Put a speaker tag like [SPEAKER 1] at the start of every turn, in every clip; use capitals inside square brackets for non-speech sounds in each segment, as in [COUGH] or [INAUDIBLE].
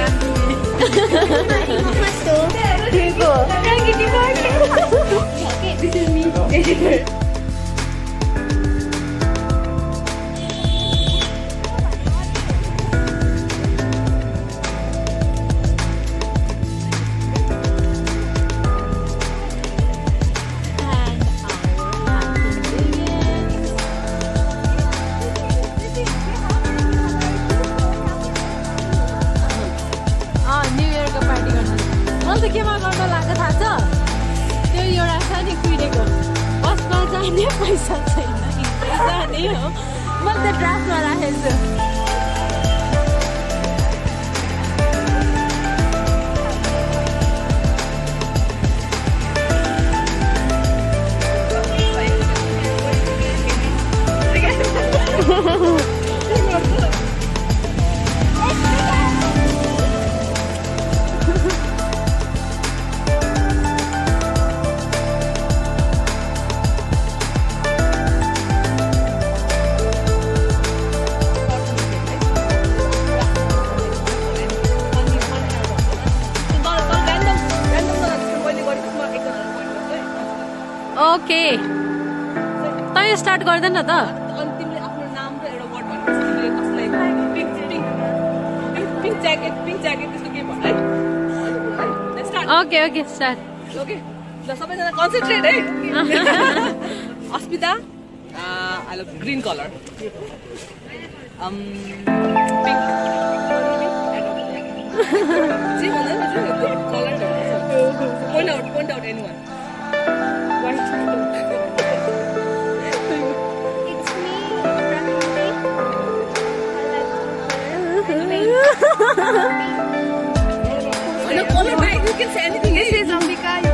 [SPEAKER 1] Gracias. हो। मैले त ड्राफ्टमा राखेको छु स्टार्ट गर्दैन त।
[SPEAKER 2] अनि तिमीले आफ्नो नाम र एउटा वर्ड भनेपछि कसलाई पिङ्क ज्याकेट पिङ्क ज्याकेट त्यस्तो केही भन है। Start
[SPEAKER 1] okay okay start
[SPEAKER 2] okay ल सबैजना कन्सन्ट्रेट है। [LAUGHS] Asmita I love green colour pink जे भन्दैन colour point out point out any one [LAUGHS] No, color, right? You can say anything.
[SPEAKER 3] This is Ambika.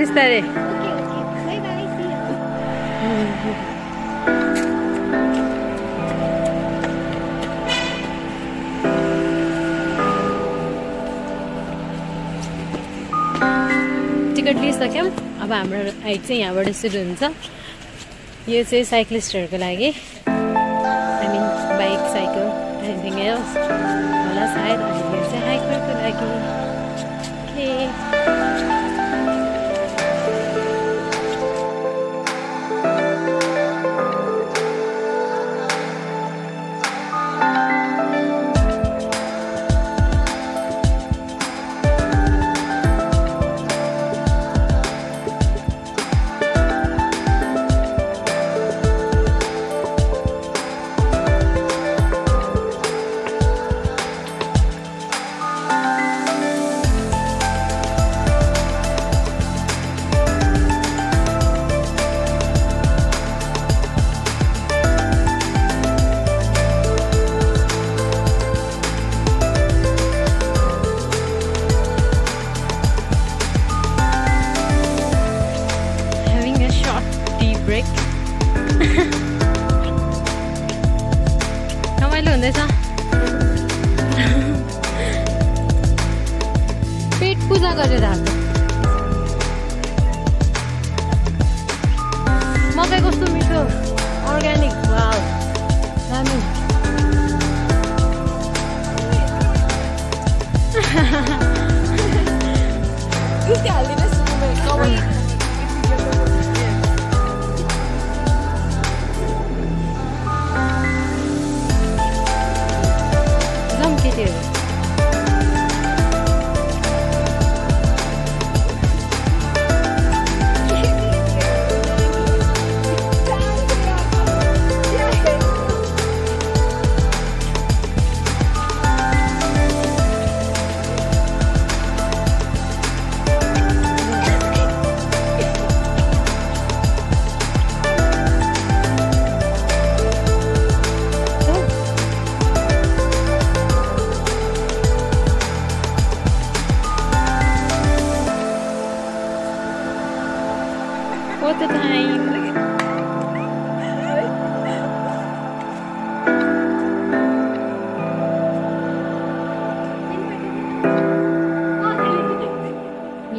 [SPEAKER 1] बिस्तारै. टिकट लिइसक्यौँ अब हाम्रो हाइट चाहिँ यहाँबाट सुरु हुन्छ। यो चाहिँ साइक्लिस्टहरूको लागि। I mean bike cycle anything else होला सायद अनि चाहिँ हाइकरको लागि। Garuda.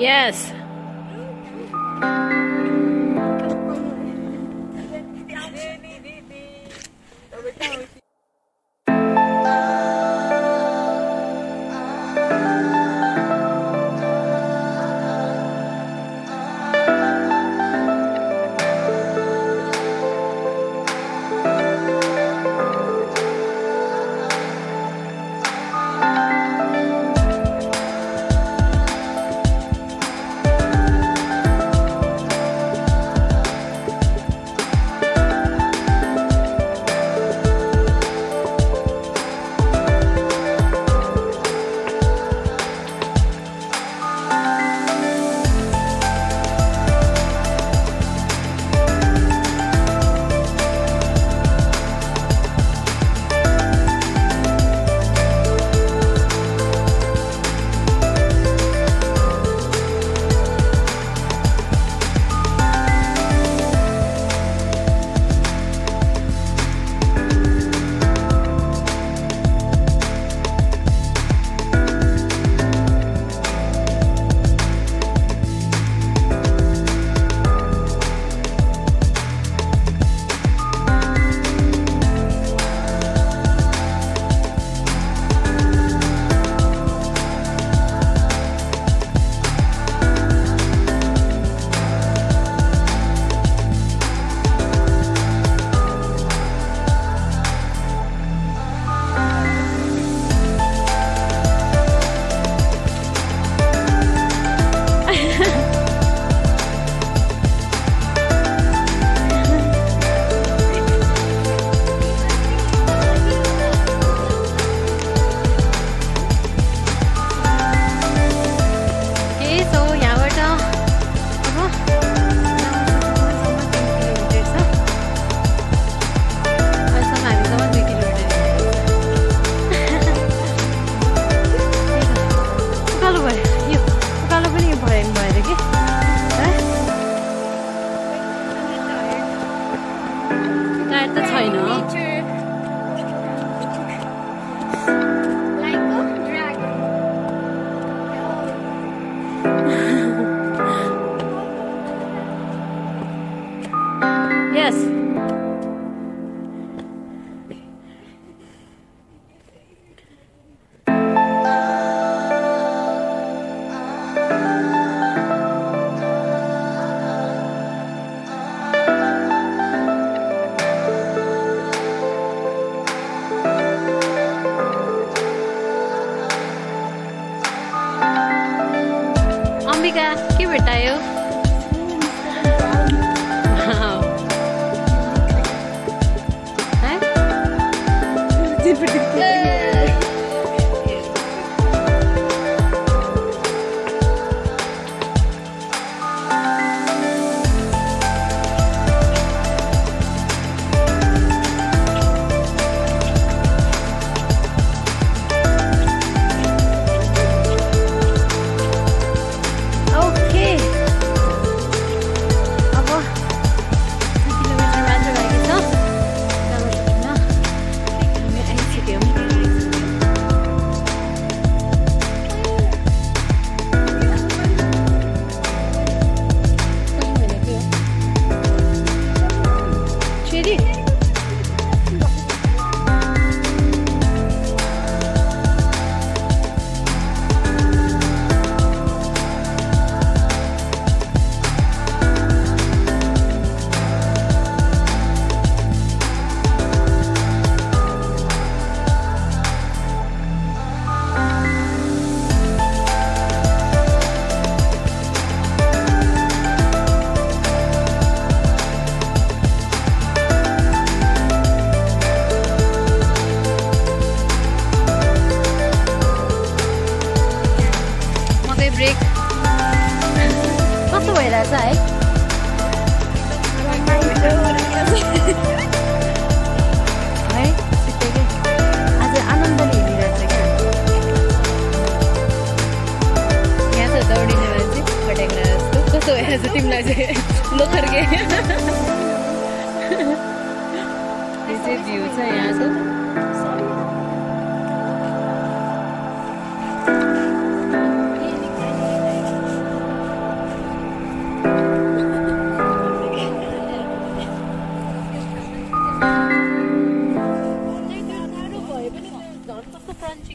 [SPEAKER 1] Yes. का के
[SPEAKER 3] बेटा है।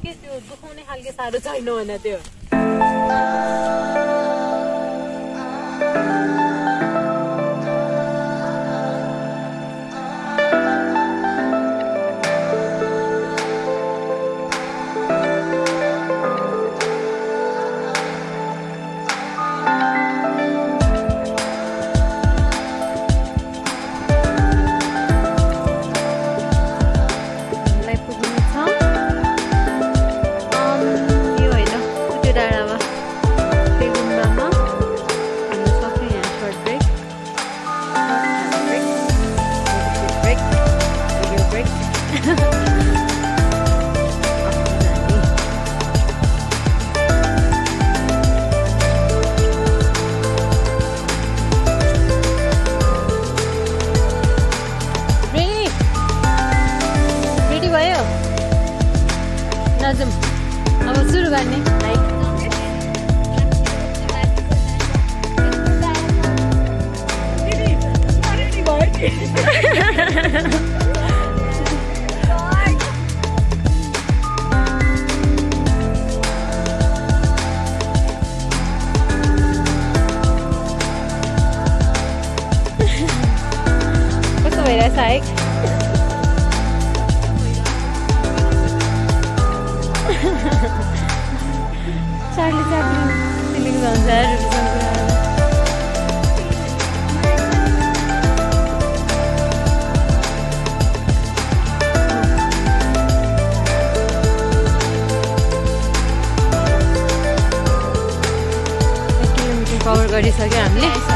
[SPEAKER 3] के त्यो दुखाउने खालको साह्रो छैन भने त्यो। सरले चाहिँ फिलिङ्स हुन्छ कभर गरिसक्यो हामीले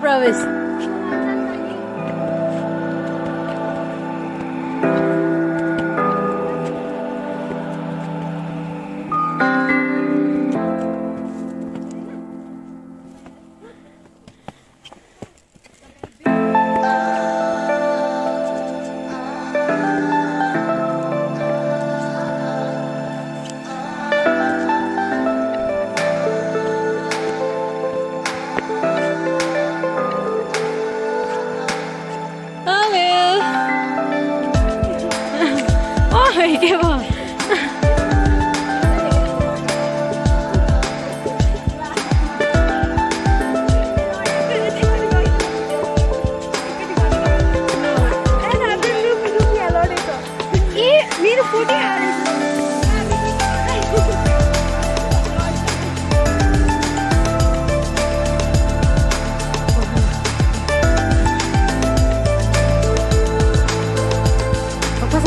[SPEAKER 3] otra vez.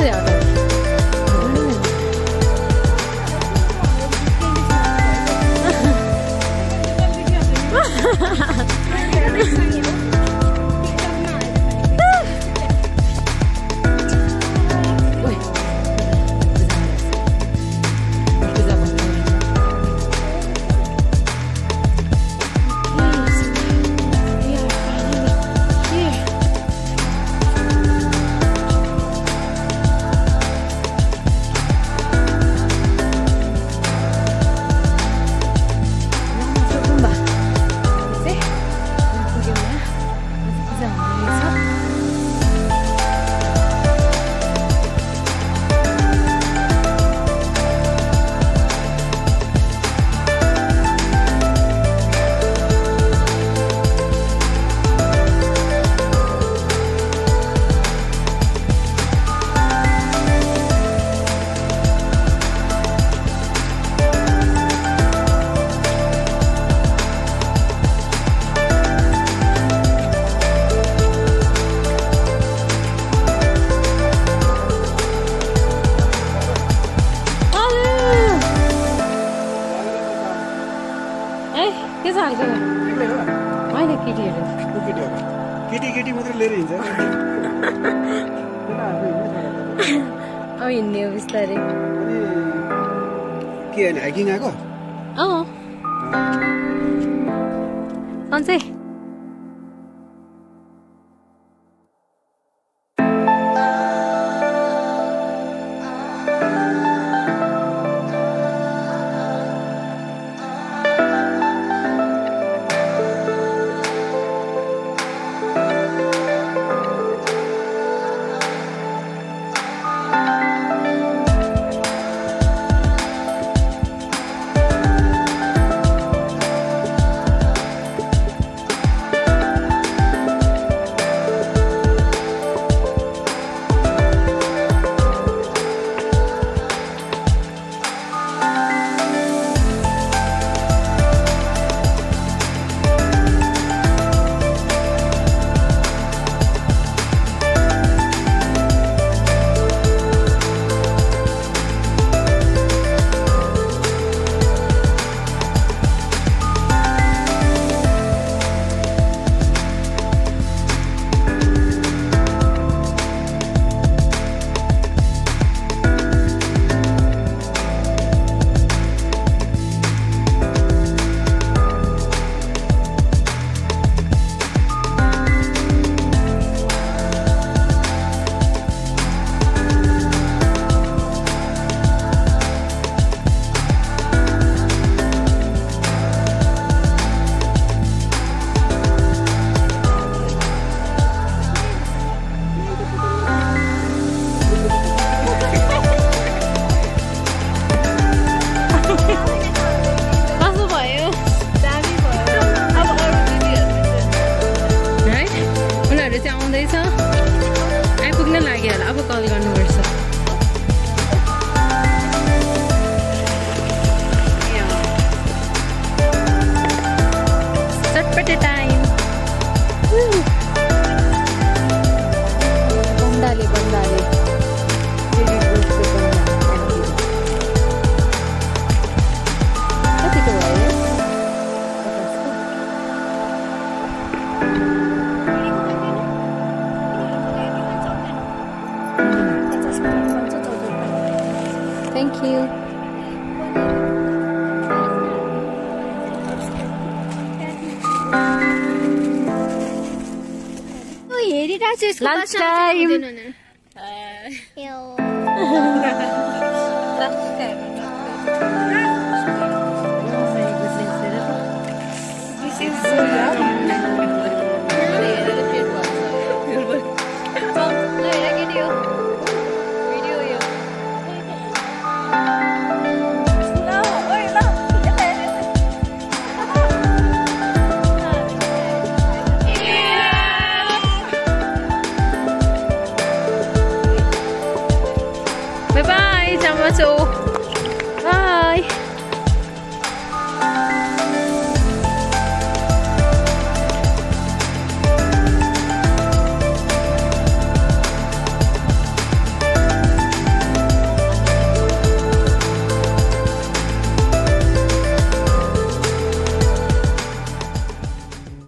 [SPEAKER 3] de habla. अब हिँड्ने हो बिस्तारै।
[SPEAKER 4] के हाइकिङ आएको?
[SPEAKER 3] सन्चै।